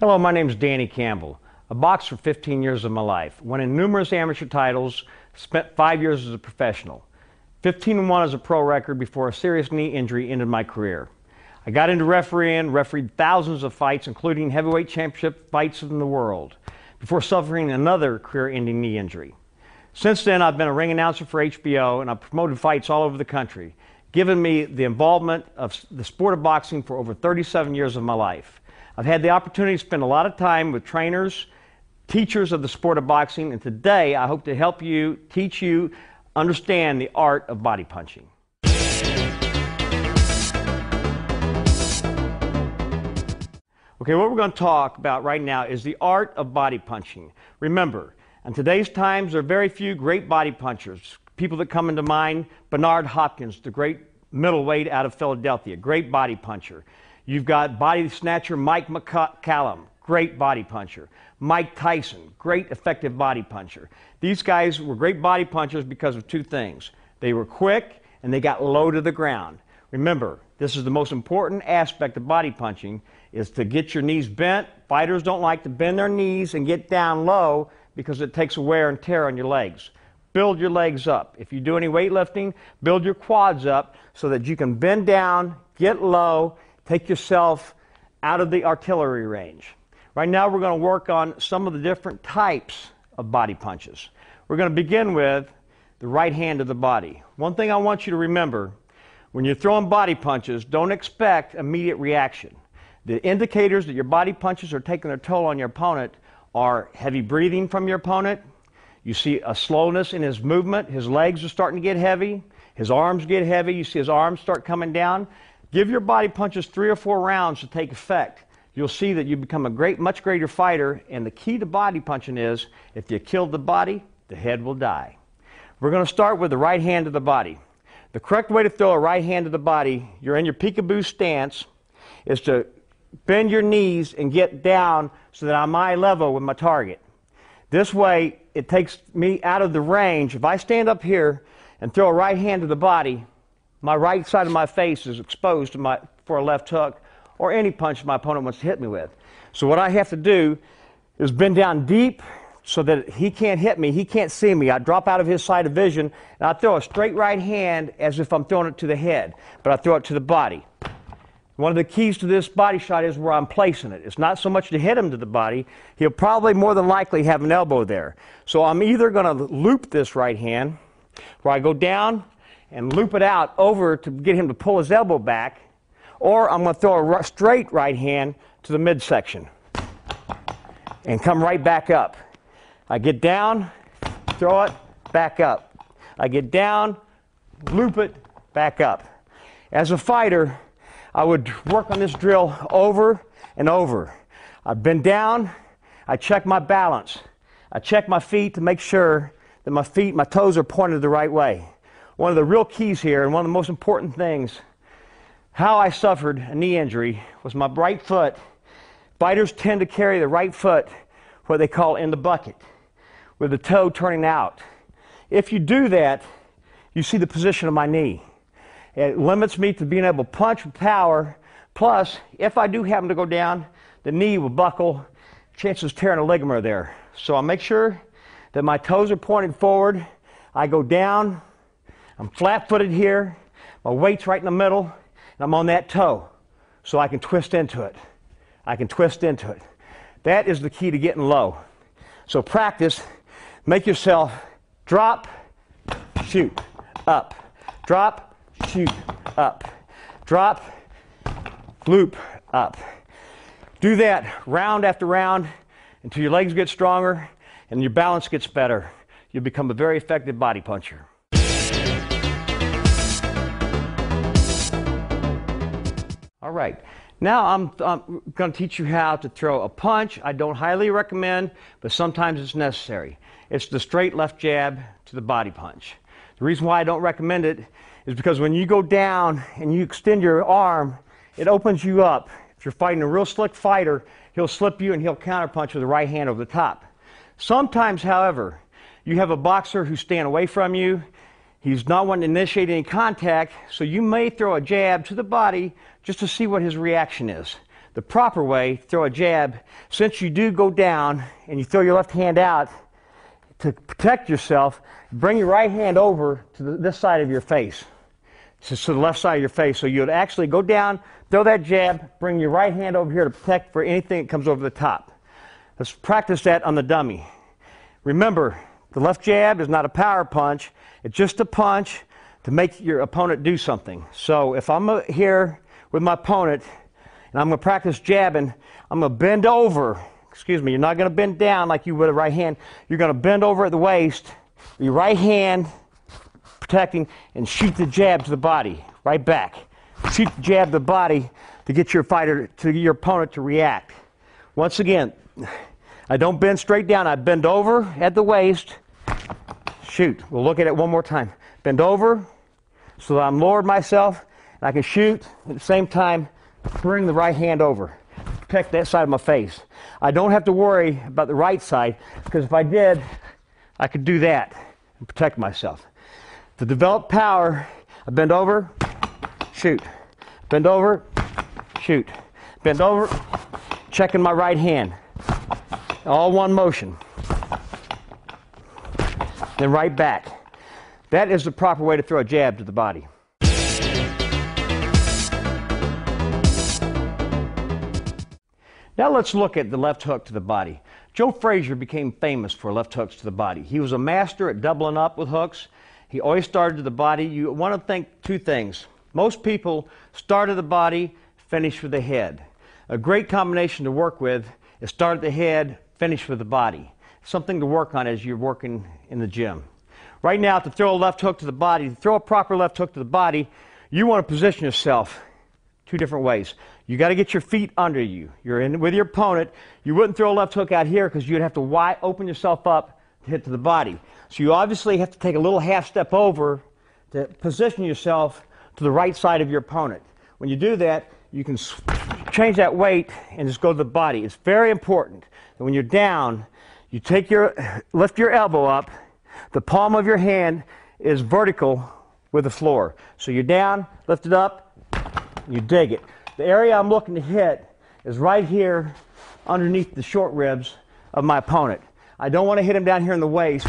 Hello, my name is Danny Campbell. I boxed for 15 years of my life, won in numerous amateur titles, spent five years as a professional. 15-1 as a pro record before a serious knee injury ended my career. I got into refereeing, refereed thousands of fights, including heavyweight championship fights in the world, before suffering another career ending knee injury. Since then, I've been a ring announcer for HBO and I've promoted fights all over the country, giving me the involvement of the sport of boxing for over 37 years of my life. I've had the opportunity to spend a lot of time with trainers, teachers of the sport of boxing, and today I hope to help you, teach you, understand the art of body punching. Okay, what we're going to talk about right now is the art of body punching. Remember, in today's times, there are very few great body punchers. People that come into mind Bernard Hopkins, the great middleweight out of Philadelphia, great body puncher. You've got body snatcher Mike McCallum, great body puncher. Mike Tyson, great effective body puncher. These guys were great body punchers because of two things. They were quick and they got low to the ground. Remember, this is the most important aspect of body punching is to get your knees bent. Fighters don't like to bend their knees and get down low because it takes wear and tear on your legs. Build your legs up. If you do any weightlifting, build your quads up so that you can bend down, get low, take yourself out of the artillery range. Right now, we're going to work on some of the different types of body punches. We're going to begin with the right hand of the body. One thing I want you to remember when you're throwing body punches, don't expect immediate reaction. The indicators that your body punches are taking their toll on your opponent are heavy breathing from your opponent. You see a slowness in his movement. His legs are starting to get heavy. His arms get heavy. You see his arms start coming down. Give your body punches three or four rounds to take effect. You'll see that you become a great, much greater fighter. And the key to body punching is if you kill the body, the head will die. We're going to start with the right hand of the body. The correct way to throw a right hand to the body, you're in your peekaboo stance, is to bend your knees and get down so that I'm eye level with my target. This way, it takes me out of the range. If I stand up here and throw a right hand to the body, my right side of my face is exposed my, for a left hook or any punch my opponent wants to hit me with. So what I have to do is bend down deep so that he can't hit me, he can't see me. I drop out of his side of vision and I throw a straight right hand as if I'm throwing it to the head, but I throw it to the body. One of the keys to this body shot is where I'm placing it. It's not so much to hit him to the body. He'll probably more than likely have an elbow there. So I'm either going to loop this right hand, where I go down and loop it out over to get him to pull his elbow back, or I'm going to throw a straight right hand to the midsection and come right back up. I get down, throw it, back up. I get down, loop it, back up. As a fighter, I would work on this drill over and over. I'd bend down, I check my balance. I check my feet to make sure that my feet, my toes are pointed the right way. One of the real keys here, and one of the most important things, how I suffered a knee injury was my right foot. Fighters tend to carry the right foot, what they call in the bucket, with the toe turning out. If you do that, you see the position of my knee. It limits me to being able to punch with power. Plus, if I do happen to go down, the knee will buckle, chances tearing a ligament there. So I make sure that my toes are pointed forward. I go down. I'm flat footed here. My weight's right in the middle. And I'm on that toe. So I can twist into it. I can twist into it. That is the key to getting low. So practice. Make yourself drop, shoot, up, drop, shoot, up. Drop, loop, up. Do that round after round until your legs get stronger and your balance gets better. You'll become a very effective body puncher. All right. Now I'm, I'm going to teach you how to throw a punch. I don't highly recommend, but sometimes it's necessary. It's the straight left jab to the body punch. The reason why I don't recommend it is because when you go down and you extend your arm, it opens you up. If you're fighting a real slick fighter, he'll slip you and he'll counterpunch with the right hand over the top. Sometimes, however, you have a boxer who's staying away from you. He's not wanting to initiate any contact, so you may throw a jab to the body just to see what his reaction is. the proper way, to throw a jab, since you do go down and you throw your left hand out to protect yourself, bring your right hand over to the, this side of your face, to, to the left side of your face. So you'd actually go down, throw that jab, bring your right hand over here to protect for anything that comes over the top. Let's practice that on the dummy. Remember, the left jab is not a power punch, it's just a punch to make your opponent do something. So if I'm here with my opponent and I'm going to practice jabbing, I'm going to bend over. Excuse me, you're not going to bend down like you would a right hand. You're going to bend over at the waist, your right hand protecting, and shoot the jab to the body, right back. Shoot the jab to the body to get your fighter, to your opponent to react. Once again, I don't bend straight down. I bend over at the waist. Shoot. We'll look at it one more time. Bend over so that I'm lowered myself and I can shoot at the same time bring the right hand over. Protect that side of my face. I don't have to worry about the right side because if I did, I could do that and protect myself. To develop power, I bend over, shoot. Bend over, shoot. Bend over, checking my right hand. All one motion. Then right back. That is the proper way to throw a jab to the body. Now let's look at the left hook to the body. Joe Frazier became famous for left hooks to the body. He was a master at doubling up with hooks. He always started to the body. You want to think two things. Most people start at the body, finish with the head. A great combination to work with is start at the head, finish with the body. Something to work on as you're working in the gym. Right now, to throw a left hook to the body, to throw a proper left hook to the body, you want to position yourself two different ways. You got to get your feet under you. You're in with your opponent. You wouldn't throw a left hook out here because you'd have to wide, open yourself up to hit to the body. So you obviously have to take a little half step over to position yourself to the right side of your opponent. When you do that, you can change that weight and just go to the body. It's very important that when you're down, you take your, lift your elbow up, the palm of your hand is vertical with the floor. So you're down, lift it up, you dig it. The area I'm looking to hit is right here underneath the short ribs of my opponent. I don't want to hit him down here in the waist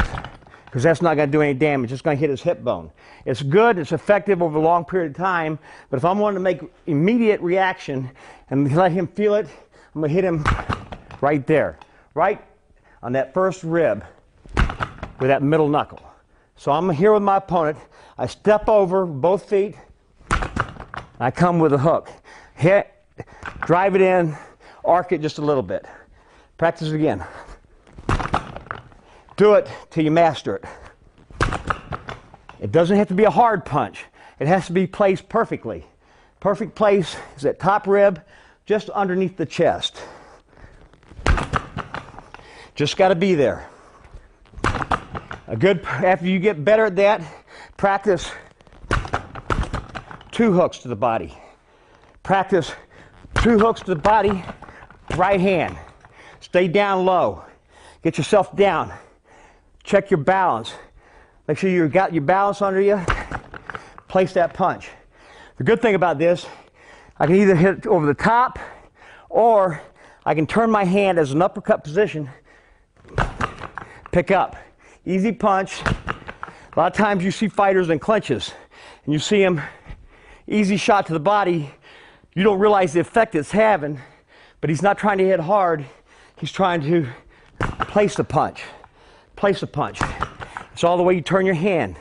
because that's not going to do any damage. It's going to hit his hip bone. It's good, it's effective over a long period of time, but if I'm wanting to make immediate reaction and let him feel it, I'm going to hit him right there, right on that first rib with that middle knuckle. So I'm here with my opponent. I step over both feet. I come with a hook. Hit, drive it in, arc it just a little bit. Practice it again. Do it till you master it. It doesn't have to be a hard punch. It has to be placed perfectly. Perfect place is that top rib just underneath the chest. Just got to be there. A good after you get better at that, practice two hooks to the body. Practice two hooks to the body, right hand. Stay down low. Get yourself down. Check your balance. Make sure you got your balance under you. Place that punch. The good thing about this, I can either hit it over the top or I can turn my hand as an uppercut position, pick up. Easy punch. A lot of times you see fighters in clinches and you see them easy shot to the body. You don't realize the effect it's having, but he's not trying to hit hard. He's trying to place the punch. Place the punch. It's all the way you turn your hand.